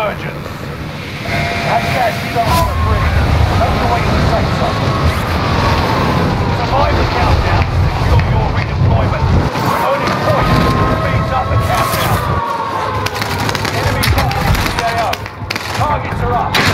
Resurgence. That gas is on the bridge. That's the way to take something. Survive countdown to secure your redeployment. Owning points speeds up the countdown. Enemy coverage CAO. Targets are up.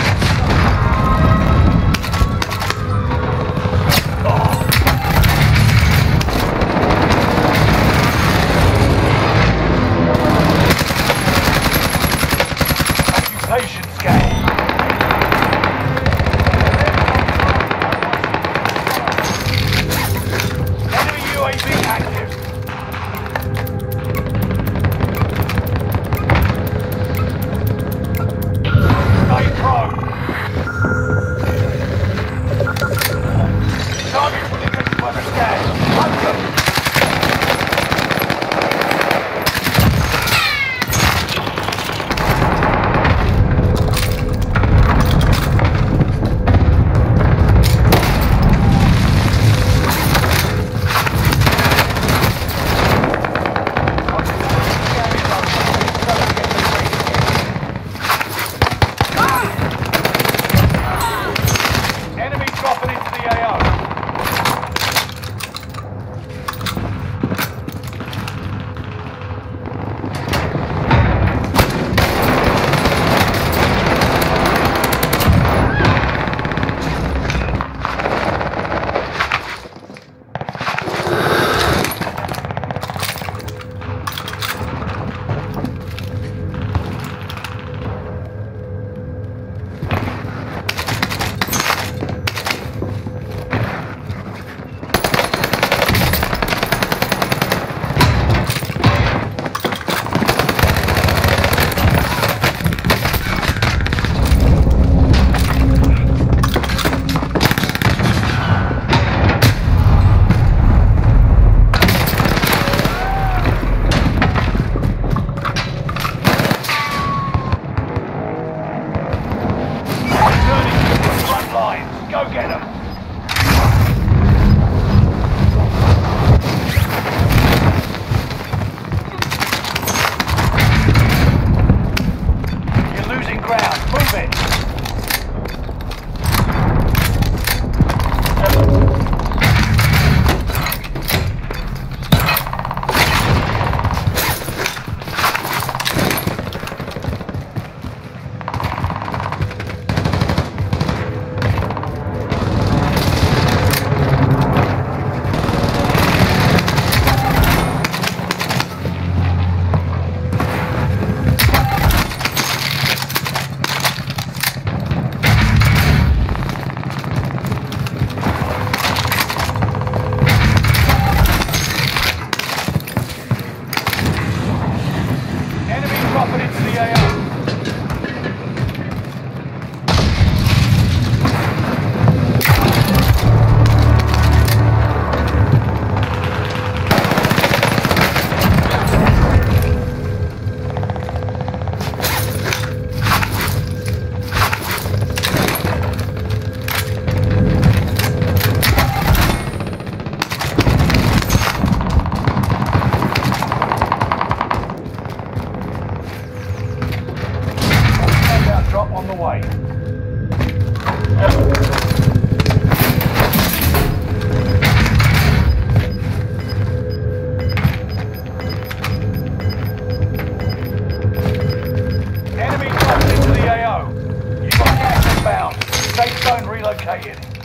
Zone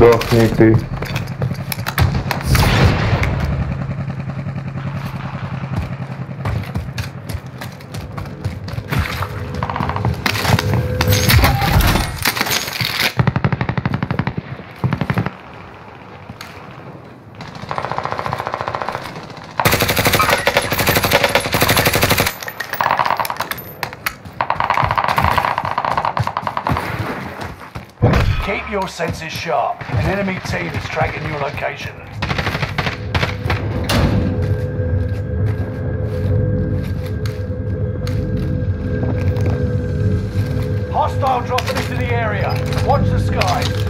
сдохни ты. Your senses sharp. An enemy team is tracking your location. Hostile dropping into the area. Watch the skies.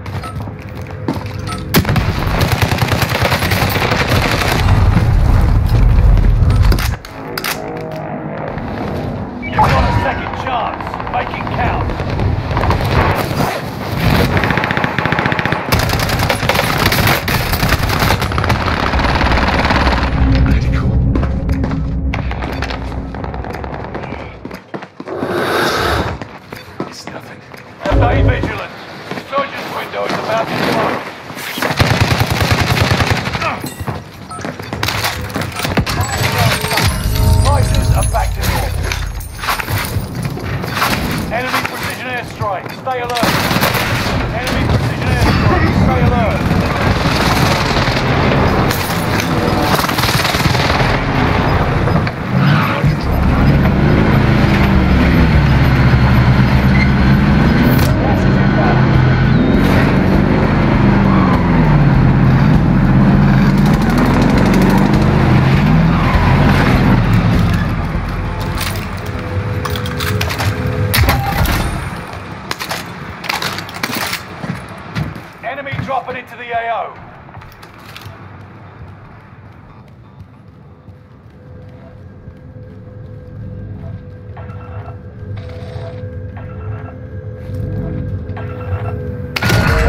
dropping into the AO.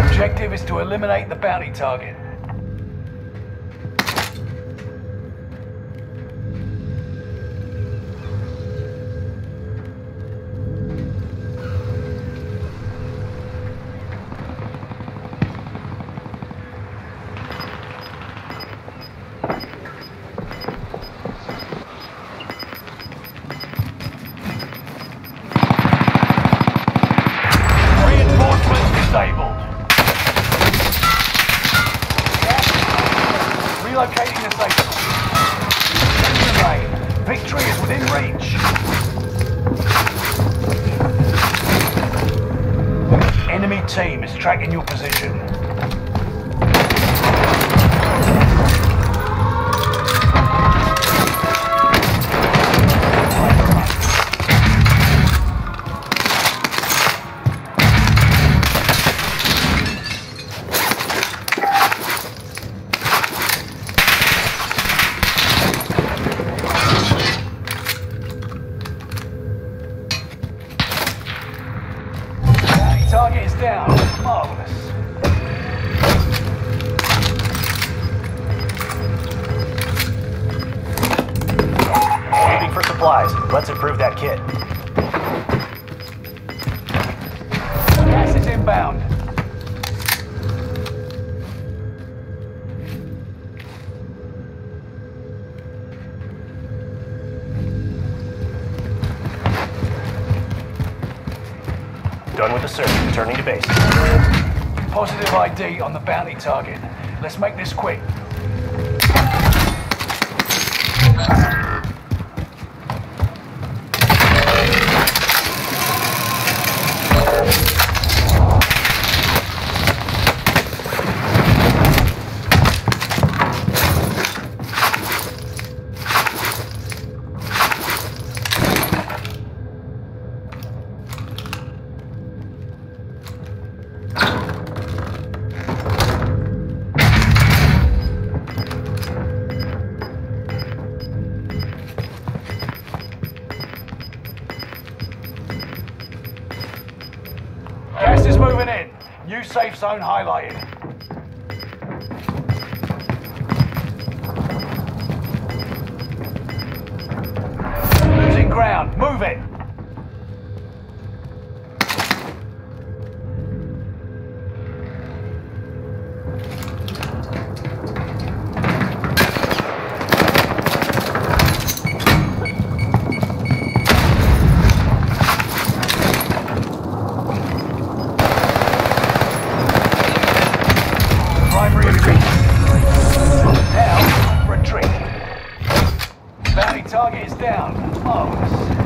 Objective is to eliminate the bounty target. Relocating the. Remain. Victory is within reach. Enemy team is tracking your position. supplies. Let's improve that kit. Gas is inbound. Done with the search. Returning to base. Positive ID on the bounty target. Let's make this quick. Safe zone highlighted. Losing ground. primary objective. Now, retreat. Bounty target is down. Close.